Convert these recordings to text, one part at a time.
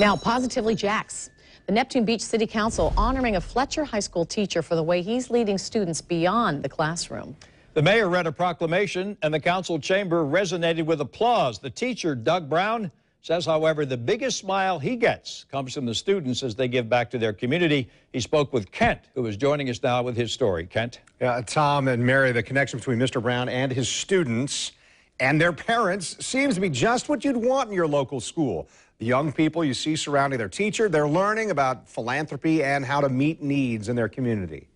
Now, positively Jax. The Neptune Beach City Council honoring a Fletcher High School teacher for the way he's leading students beyond the classroom. The mayor read a proclamation, and the council chamber resonated with applause. The teacher, Doug Brown, says, however, the biggest smile he gets comes from the students as they give back to their community. He spoke with Kent, who is joining us now with his story. Kent? Yeah, Tom and Mary, the connection between Mr. Brown and his students and their parents seems to be just what you'd want in your local school. The young people you see surrounding their teacher, they're learning about philanthropy and how to meet needs in their community.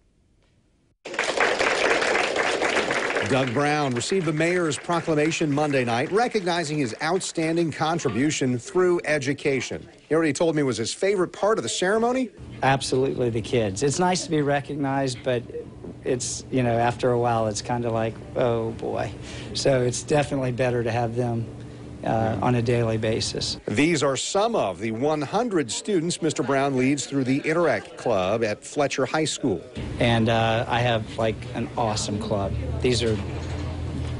Doug Brown received the mayor's proclamation Monday night, recognizing his outstanding contribution through education. He already told me was his favorite part of the ceremony. Absolutely, the kids. It's nice to be recognized, but it's, you know, after a while, it's kind of like, oh boy. So it's definitely better to have them uh, on a daily basis. These are some of the 100 students Mr. Brown leads through the Interact Club at Fletcher High School. And uh, I have like an awesome club. These are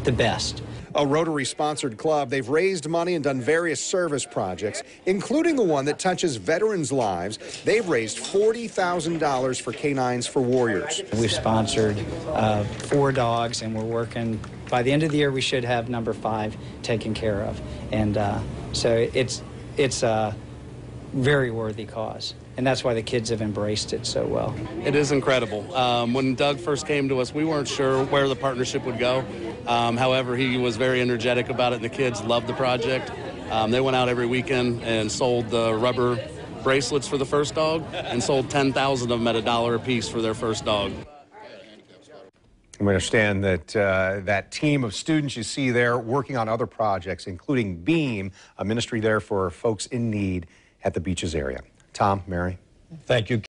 the best. A Rotary sponsored club, they've raised money and done various service projects, including the one that touches veterans' lives. They've raised $40,000 for K9s For Warriors. We've sponsored uh, four dogs, and we're working. By the end of the year, we should have number five taken care of. And uh, so it's, it's a very worthy cause. And that's why the kids have embraced it so well. It is incredible. Um, when Doug first came to us, we weren't sure where the partnership would go. Um, however, he was very energetic about it, and the kids loved the project. Um, they went out every weekend and sold the rubber bracelets for the first dog and sold 10,000 of them at a dollar a piece for their first dog. We understand that uh, that team of students you see there working on other projects, including Beam, a ministry there for folks in need at the beaches area. Tom, Mary. Thank you.